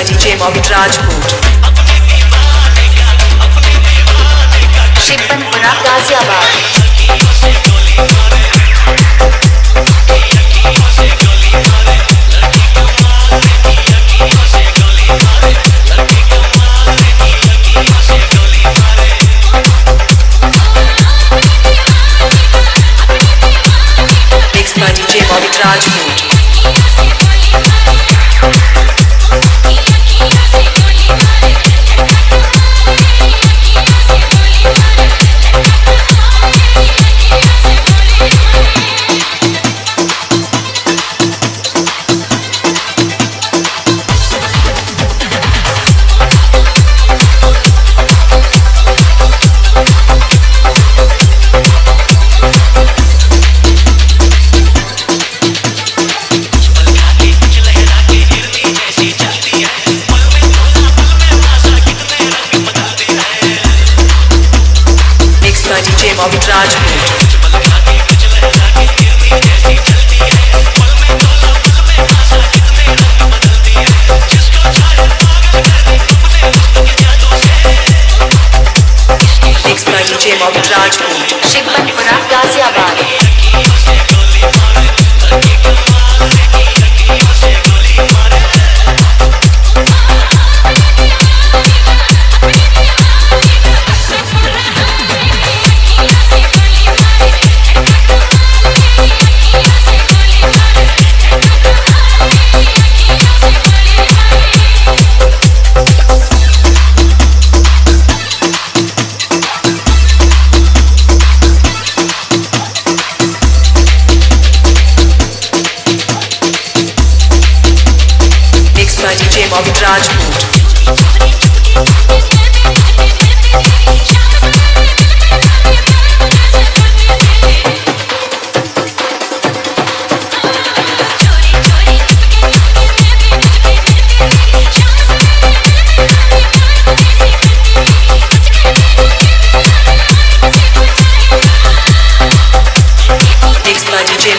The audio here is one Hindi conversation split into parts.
by DJ Mohammed Rajput. Shipman Ghaziabad Mixed Rajput. Ghaziabad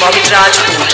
Mohammed Rajput.